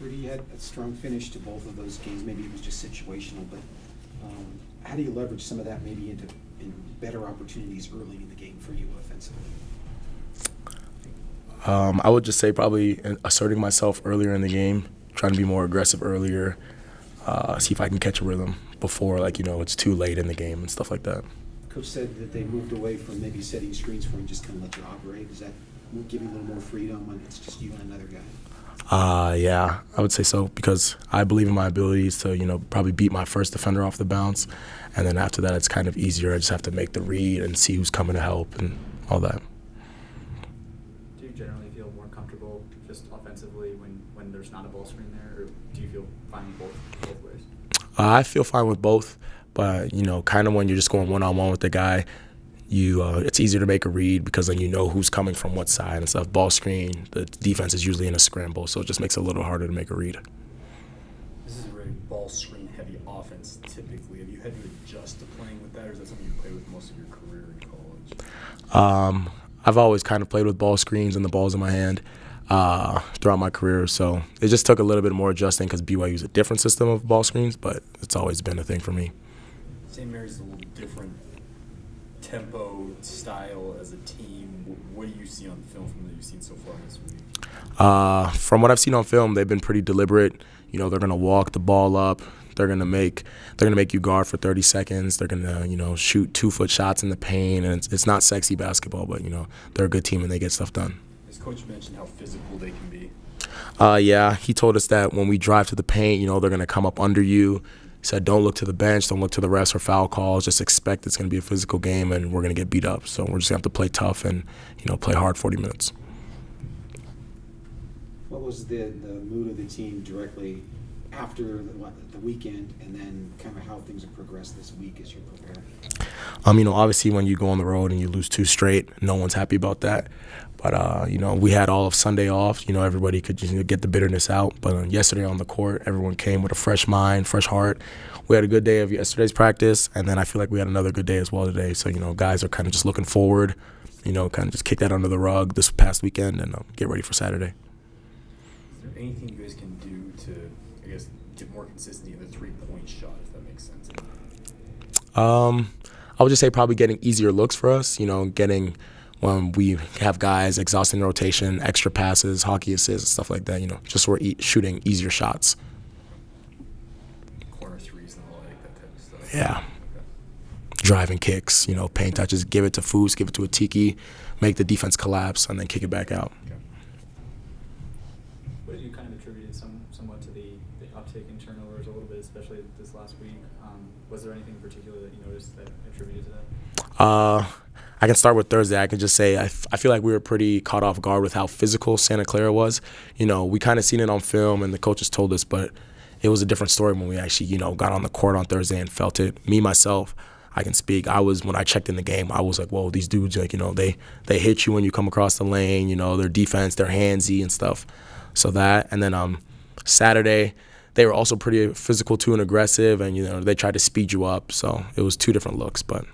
Rudi had a strong finish to both of those games. Maybe it was just situational, but um, how do you leverage some of that maybe into in better opportunities early in the game for you offensively? Um, I would just say probably asserting myself earlier in the game, trying to be more aggressive earlier, uh, see if I can catch a rhythm before like you know it's too late in the game and stuff like that. Coach said that they moved away from maybe setting screens for him, just kind of let you operate. Does that give you a little more freedom when it's just you and another guy? Uh, yeah, I would say so because I believe in my abilities to, you know, probably beat my first defender off the bounce. And then after that, it's kind of easier. I just have to make the read and see who's coming to help and all that. Do you generally feel more comfortable just offensively when, when there's not a ball screen there, or do you feel fine both, both ways? Uh, I feel fine with both, but, you know, kind of when you're just going one on one with the guy, you uh, it's easier to make a read because then you know who's coming from what side and stuff. Ball screen, the defense is usually in a scramble, so it just makes it a little harder to make a read. This is a very ball screen heavy offense. Typically, have you had to adjust to playing with that, or is that something you play with most of your career in college? Um, I've always kind of played with ball screens and the balls in my hand uh, throughout my career, so it just took a little bit more adjusting because BYU is a different system of ball screens, but it's always been a thing for me. St. Mary's is a little different tempo, style as a team? What do you see on film from that you've seen so far this week? Uh, from what I've seen on film, they've been pretty deliberate. You know, they're gonna walk the ball up. They're gonna make they're gonna make you guard for 30 seconds. They're gonna you know shoot two foot shots in the paint, and it's, it's not sexy basketball, but you know they're a good team and they get stuff done. Has coach mentioned how physical they can be? Uh, yeah, he told us that when we drive to the paint, you know, they're gonna come up under you. He said, don't look to the bench, don't look to the refs for foul calls. Just expect it's going to be a physical game and we're going to get beat up. So we're just going to have to play tough and you know play hard 40 minutes. What was the, the mood of the team directly after the, the weekend and then kind of how things have progressed this week as you're preparing? Um, you know, obviously when you go on the road and you lose two straight, no one's happy about that. But uh, you know, we had all of Sunday off. You know, everybody could just you know, get the bitterness out. But uh, yesterday on the court, everyone came with a fresh mind, fresh heart. We had a good day of yesterday's practice, and then I feel like we had another good day as well today. So you know, guys are kind of just looking forward. You know, kind of just kick that under the rug this past weekend and uh, get ready for Saturday. Is there anything you guys can do to, I guess, get more consistency in the three-point shot, if that makes sense? Um, I would just say probably getting easier looks for us. You know, getting when we have guys exhausting rotation, extra passes, hockey assists, stuff like that. You know, just we're e shooting easier shots. Corner threes and like, that type of stuff. Yeah. Okay. Driving kicks, you know, paint touches, give it to Foos, give it to Atiki, make the defense collapse, and then kick it back out. Okay. What did you kind of attribute some, somewhat to the, the uptick in turnovers a little bit, especially this last week? Um, was there anything in particular that you noticed that attributed to that? Uh, I can start with Thursday. I can just say I, I feel like we were pretty caught off guard with how physical Santa Clara was. You know, we kind of seen it on film and the coaches told us, but it was a different story when we actually, you know, got on the court on Thursday and felt it. Me myself, I can speak. I was when I checked in the game, I was like, whoa, these dudes, like, you know, they they hit you when you come across the lane. You know, their defense, they're handsy and stuff. So that, and then um, Saturday, they were also pretty physical too and aggressive, and you know, they tried to speed you up. So it was two different looks, but.